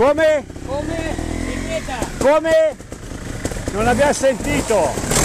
Come? Come? Come? Non abbiamo sentito!